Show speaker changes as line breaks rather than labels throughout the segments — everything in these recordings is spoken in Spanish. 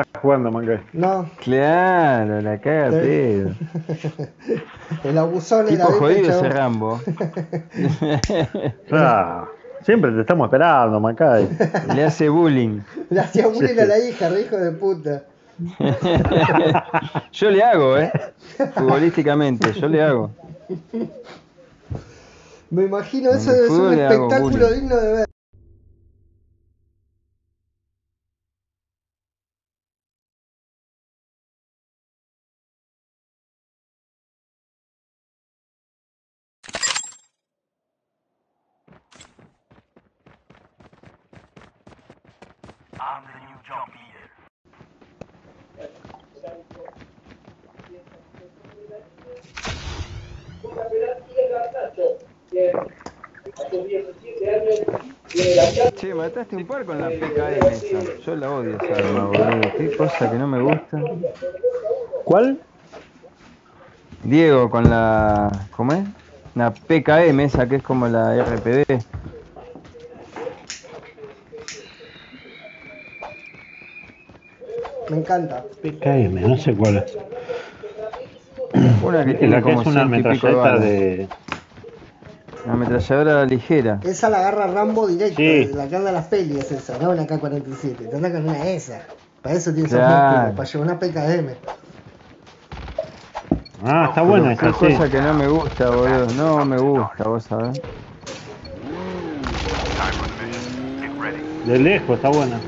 estás jugando, Mangay.
No.
Claro, la caga pedo.
El abusón
Tipo
era
jodido ese Rambo.
Ah, siempre te estamos esperando, Macay.
Le hace bullying.
Le hacía bullying a la hija, re hijo de puta.
Yo le hago, ¿eh? Futbolísticamente, yo le hago.
Me imagino eso debe ser un espectáculo digno de ver.
I'm the new jump eater.
Che, mataste un par con la PKM esa. Yo la odio esa arma, boludo. Qué cosa que no me gusta.
¿Cuál?
Diego con la. ¿Cómo es? La PKM esa que es como la RPD.
Me encanta.
PKM, no sé cuál es.
Una que
La
tiene
que
como
es una metralleta de.
Una ametralladora ligera.
Esa la agarra Rambo directo,
Sí.
la que anda las pelis esa, no una K-47. Te anda con una esa. Para eso tiene esos
Claro.
para llevar una PKM.
Ah, está
Pero
buena esa, sí.
cosa que no me gusta, boludo. No me gusta, vos sabés.
De lejos, está buena.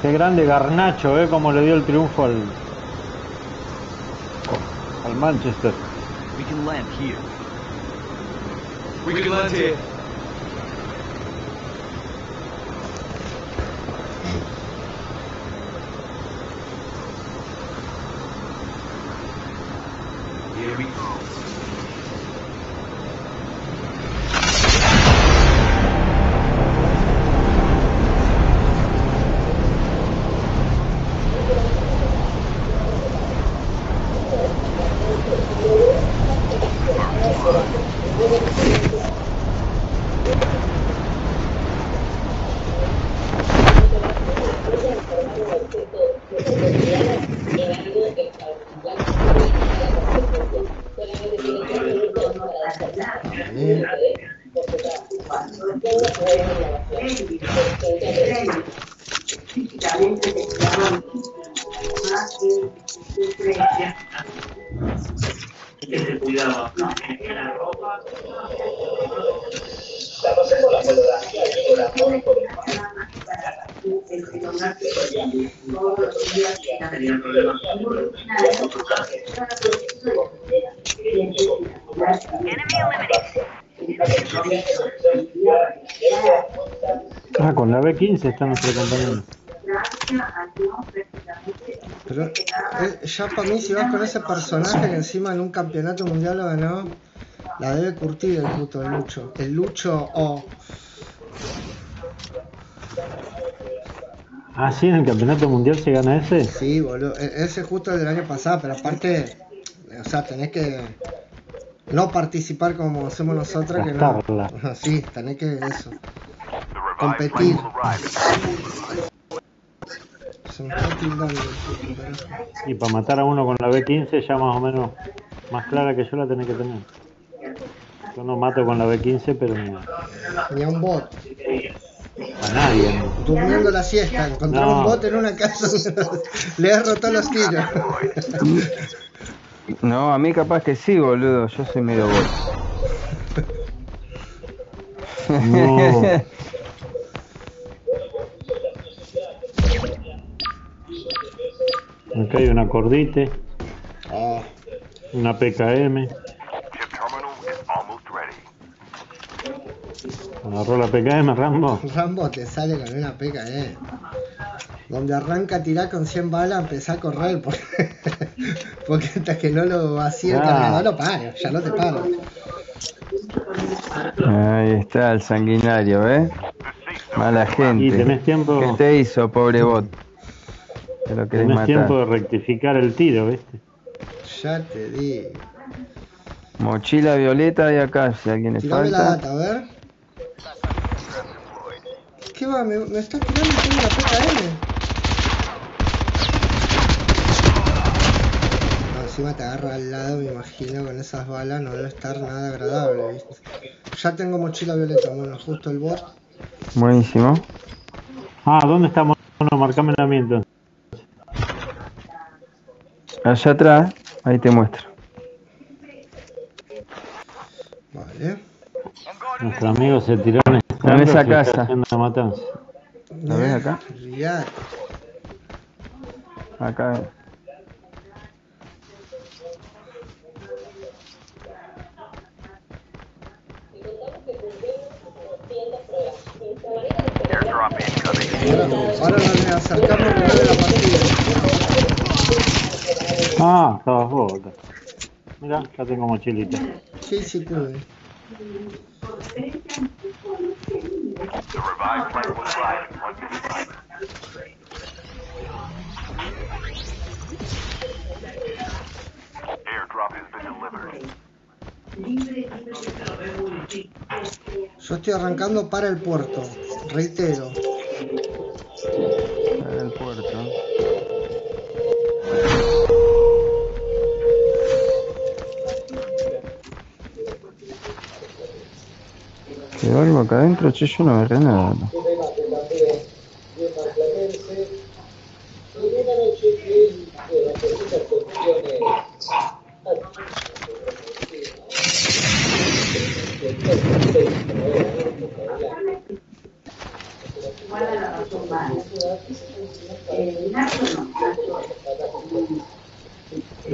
Qué grande Garnacho, eh, como le dio el triunfo al, al Manchester.
Land land
Ah, con la B15 está nuestro compañero.
Pero eh, ya para mí, si vas con ese personaje que encima en un campeonato mundial lo ganó, la debe curtir el puto el Lucho. El Lucho O.
Ah, sí, en el campeonato mundial se gana ese.
Sí, boludo. E- Ese justo del año pasado, pero aparte, o sea, tenés que no participar como hacemos nosotros, que no. Sí, tenés que eso. Competir.
Y para matar a uno con la B15 ya más o menos más clara que yo la tenés que tener. Yo no mato con la B15, pero ni a,
Ni a un bot.
a nadie. ¿no?
Durmiendo la siesta, encontró
No.
un bot en una casa, le he roto los tiros.
No, a mí capaz que sí, boludo. Yo soy medio bot.
No. Acá hay una cordite,
Oh,
una PKM. Agarró la PKM, Rambo.
Rambo te sale con una eh. Donde arranca a tirar con 100 balas, empezá a correr. Porque, porque hasta que no lo vacíe el
Ah.
cargador, no para, ya no te para.
Ahí está el sanguinario, ¿eh? Mala
Y
gente.
tenés tiempo,
¿Qué te hizo, pobre bot? Te lo
tenés tiempo de rectificar el tiro, ¿viste?
Ya te digo.
Mochila violeta de acá, si alguien le
Tirame la
falta.
data, a ver. ¿Qué va? ¿Me, me está tirando y tengo la PKM? Encima te agarra al lado, me imagino, con esas balas no debe estar nada agradable, ¿viste? Ya tengo mochila violeta, bueno, justo el bot.
Buenísimo.
Ah, ¿dónde estamos? Bueno, marcame a mí entonces.
Allá atrás, ahí te muestro.
Vale.
Nuestro amigo se tiró en,
En esa
está
casa.
una matanza.
¿La ves acá? Acá.
Airdrop incoming.
Ahora, nos acercamos de la partida.
Ah, estabas vos acá. Mira, ya tengo mochilita.
Sí, sí
delivered.
Yo estoy arrancando para el puerto. Reitero.
Acá adentro? Che, yo no agarré nada. ¿no?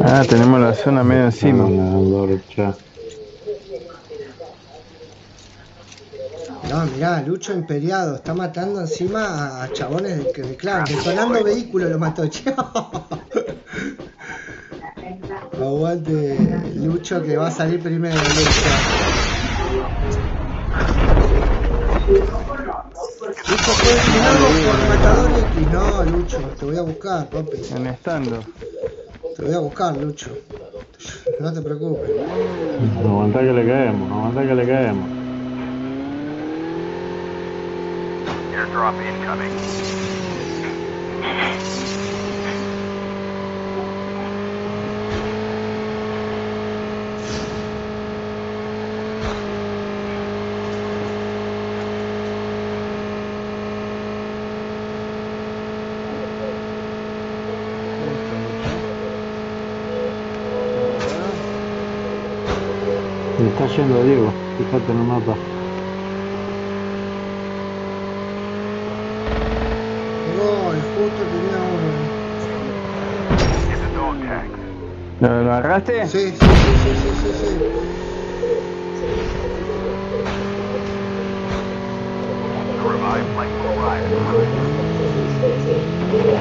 Ah, tenemos la zona medio encima.
Una antorcha.
No, mirá, Lucho Imperiado está matando encima a, chabones de, de clan. Detonando vehículo lo mató, che. Aguante Lucho que va a salir primero, Lucho. Lucho fue eliminado por Matador X. No, Lucho, te voy a buscar, papi.
En estando.
Te voy a buscar, Lucho. No te preocupes.
Aguantá que le caemos, aguantá que le caemos.
Airdrop incoming.
Está yendo Diego, fíjate en el mapa.
¿Lo, lo agarraste?
Sí, sí, sí, sí, sí, sí, sí.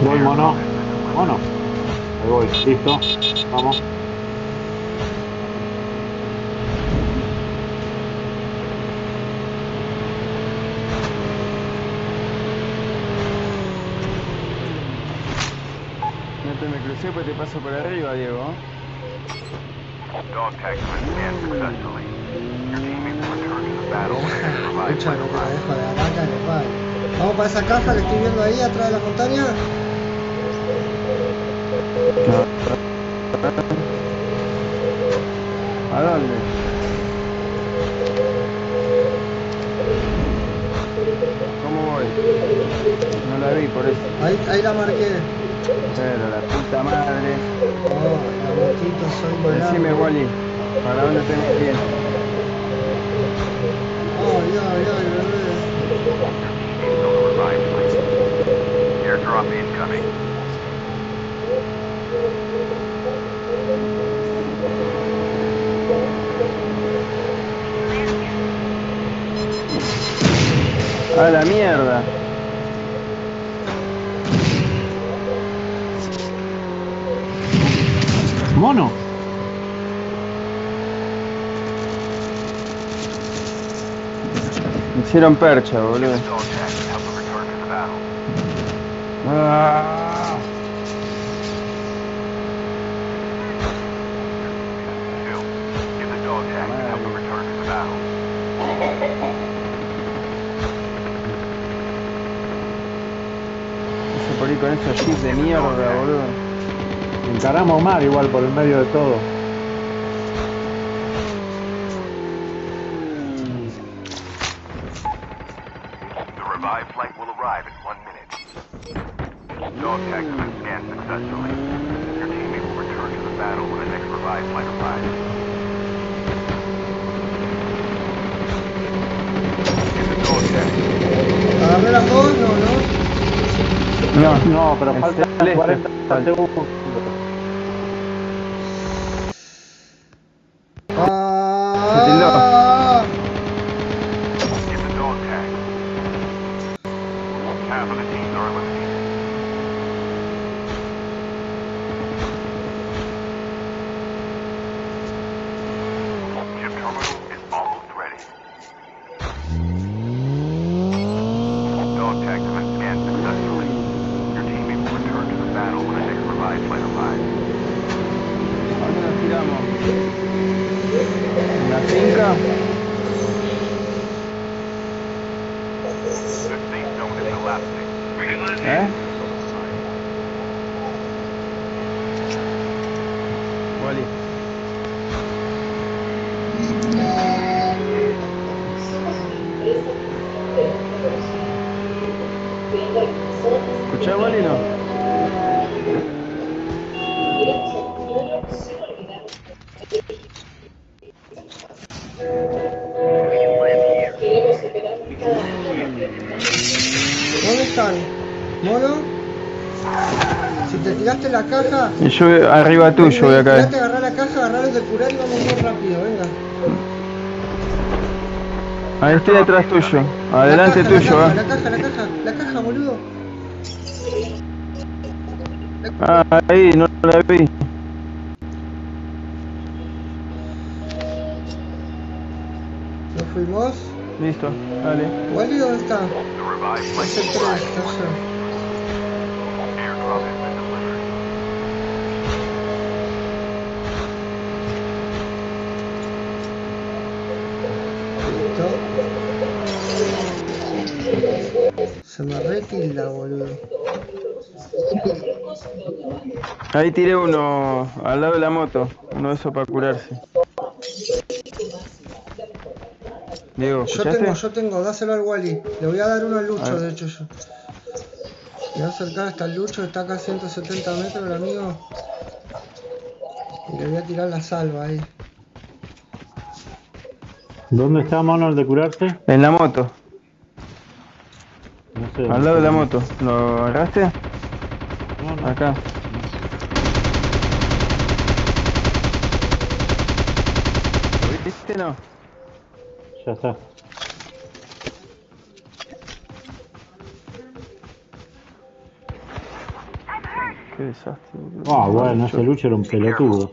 Voy mono, mono. Ahí voy, listo, vamos.
Me crucé, pues te paso por arriba, Diego.
Dog tag successfully. Your teammates return to the battle.
Vamos para esa caja que estoy viendo ahí atrás de la montaña.
¿A dónde? ¿Cómo voy? No la vi por eso.
Ahí, ahí la marqué.
Pero la puta madre.
Oh, la soy.
Decime, Wally, ¿para dónde tenés que ir?
Ay, ay, ay, bebé.
Teammates on the revived flight. Airdrop incoming.
¡A la mierda!
Mono.
Hicieron percha, boludo.
Dog tag to help them return to the battle.
Ah.
Two, get the dog tag to help them return to the battle.
Ese por ahí con esos jeeps de mierda, boludo.
Encaramos mar igual por el medio de todo.
The revived flight will arrive in one minute. Dog tags have been scanned successfully. Your teammate will return to the battle when the next revived flight arrives. Get the dog tag.
¿Agarré las dos? No, no.
No,
No, pero
El
faltan
celeste,
40
falta.
segundos.
Ah,
Get the dog tag. Half of the teams are eliminated. Chip terminal is almost ready. Dog tags have been scanned successfully. Your teammate will return to the battle when the next revived flight arrives.
¿A dónde nos tiramos? ¿En la finca?
The safe zone is collapsing.
¿Eh? Wally. ¿Escuchás, Wally, no?
¿Dónde están? ¿Mono? Si te tiraste la caja.
Y yo arriba tuyo voy a caer.
Tirate, agarrá la caja, agarralo de curar y vamos muy rápido, venga.
Ahí estoy detrás tuyo. Adelante
la caja,
tuyo,
la caja, la caja, la caja, la caja, boludo.
Ah, ahí, no la vi.
Nos fuimos.
Listo, dale.
Wally, ¿dónde está?
The revived flight
Es el
will
3,
arrive in
no
one
sé.
minute. Airdrop has been delivered.
Listo. Se me retilda, boludo.
Ahí tiré uno al lado de la moto. Uno de esos para curarse. Diego,
Yo tengo, yo tengo, dáselo al Wally. Le voy a dar uno al Lucho, de hecho yo. Me voy a acercar hasta el Lucho, está acá a 170 metros el amigo. Y le voy a tirar la salva ahí.
¿Dónde está mono el de curarse?
En la moto,
No sé.
al lado de la moto. ¿Lo agarraste?
No, no.
Acá. ¿Lo viste? No.
Ya está.
Qué desastre.
Ah, bueno, ese lucho era un pelotudo.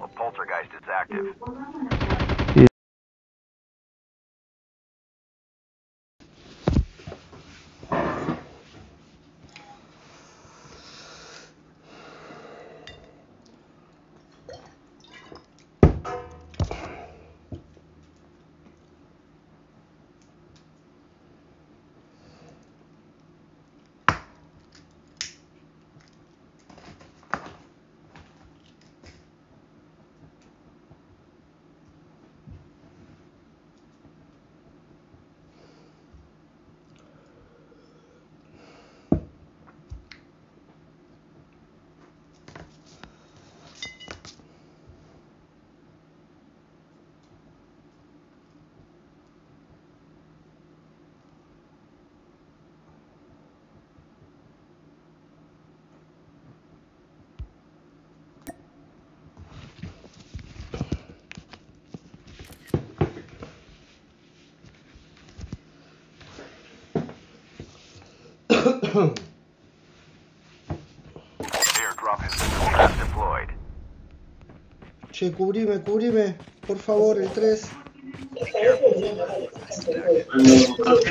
Che, cubrime, cubrime. Por favor, el 3.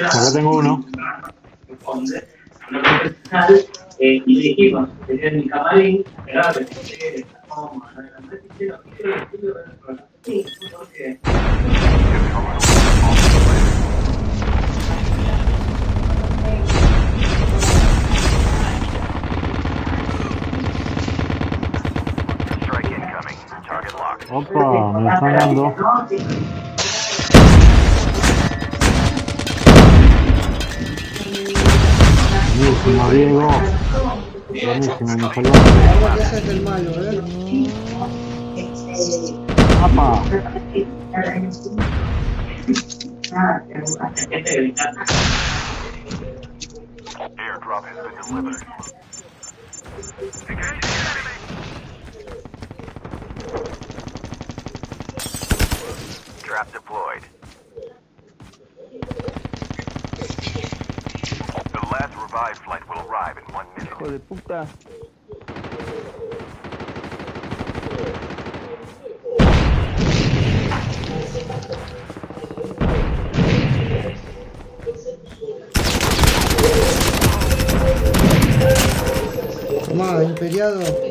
Acá tengo uno. Opa, me están dando. Buenísimo, Diego. Buenísimo, me
que ese es el malo, ¿eh?
Airdrop has been delivered. Trap deployed. The last revived flight will arrive in one minute.
Hijo de puta.
Tomá, imperiado.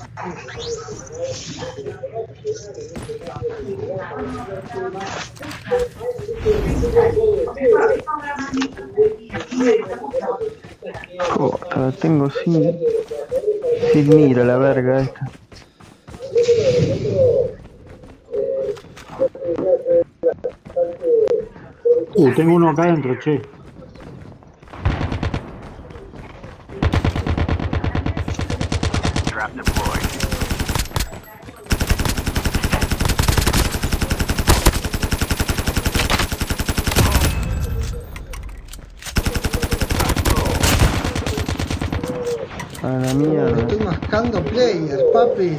Joder, tengo sin. Sin mira la verga esta.
Uh, tengo uno acá adentro, che.
Mierda.
estoy mascando players, papi.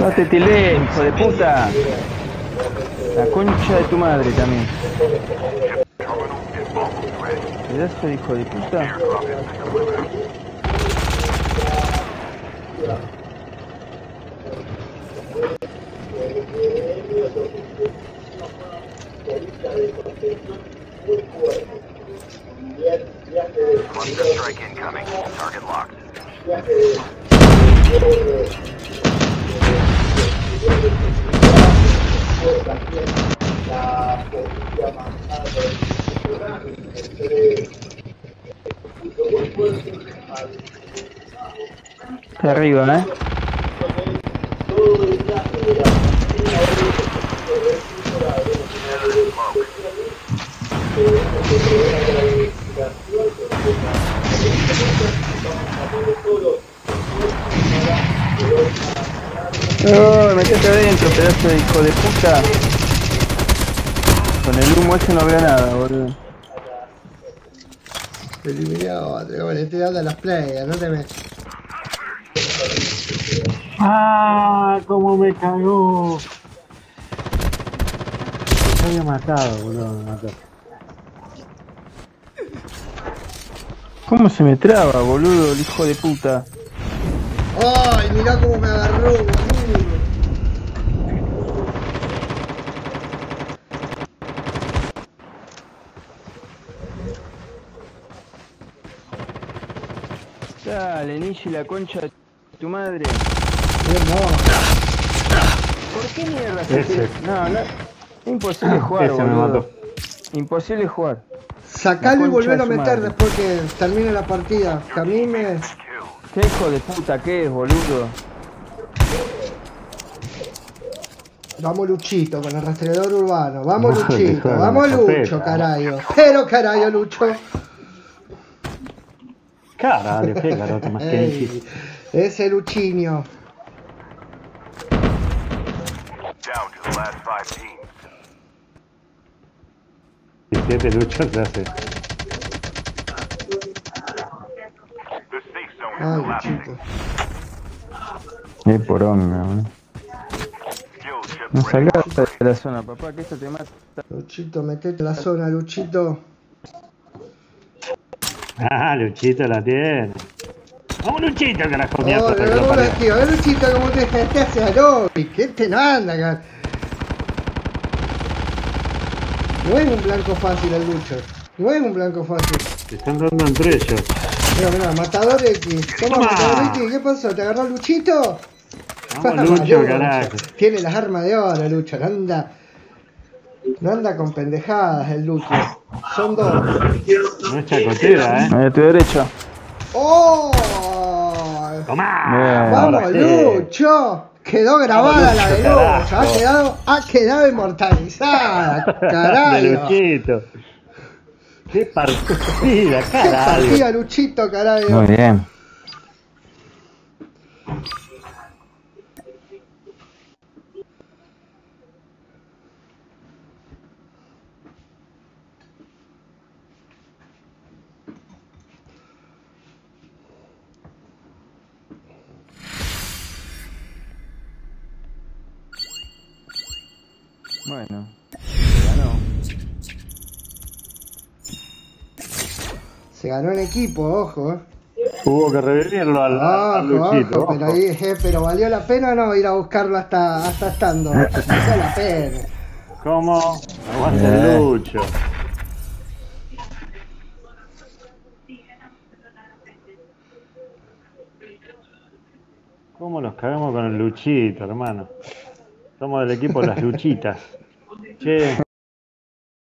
No te hijo de puta. La concha de tu madre también. Yeah,
that's pretty cool. stuff. Cluster strike incoming.
Está arriba, eh. No, metete adentro, pedazo de hijo de puta. Con el humo ese no veo nada, boludo.
Eliminado, te le estoy dando a las players, no te me.
¡Ah! ¿Cómo me cagó? Me había matado, boludo, me mató.
¿Cómo se me traba, boludo, el hijo de puta?
¡Ay, mirá cómo me agarró, boludo!
Dale, Nishi, la concha de tu madre. ¿Por qué mierda se te- No, no. Imposible jugar,
Ese me
boludo.
mató.
Imposible jugar.
Sacalo y volverlo a meter
madre.
después que termine la partida. Que a mí me...
Kill.
¿Qué hijo de puta que es, boludo?
Vamos Luchito con el rastreador urbano. Vamos Luchito, vamos. Lucho, carajo. Pero carajo, Lucho.
Caralho, qué garoto más que
Ey,
difícil.
ese Luchiño.
Down to the last five teams.
17 luchas se hace.
The safe zone is
Ay,
collapsing.
Luchito.
Qué poronga, boludo.
Skill chip
No
ready.
salgas de la zona, papá, que esto te mata.
Luchito, metete en la zona, Luchito.
Ah, Luchito la tiene. Vamos Luchito,
Oh,
que lo
vamos
parió.
aquí, a ver Luchito cómo te te hace a Lori. ¿Qué te manda acá? No es un blanco fácil el Lucho. No es un blanco fácil.
Se están dando entre ellos.
Mira, mira, Matador X. Toma,
Toma.
Matador X. ¿Qué pasó? ¿Te agarró Luchito?
Vamos Lucho, carajo.
Tiene las armas de oro, Lucho. No anda, no anda con pendejadas el Lucho. Son dos.
No es chacotera, eh.
A tu derecha.
¡Oh!
Tomá.
¡Vamos. Lucho! Quedó grabada la de
Lucho.
Ha quedado, ha quedado inmortalizada. Carajo.
Luchito. Qué partida,
¡Qué
carajo.
partida, Luchito, carajo!
Muy bien. Bueno, ganó.
Se ganó en equipo, ojo. eh.
Hubo que revivirlo al, al
Ojo,
Luchito.
ojo, pero, ahí, eh, pero valió la pena o no ir a buscarlo hasta, hasta estando. Valió la pena.
¿Cómo? Aguanta el. Lucho. ¿Cómo nos cagamos con el Luchito, hermano? Somos del equipo Las Luchitas. Che,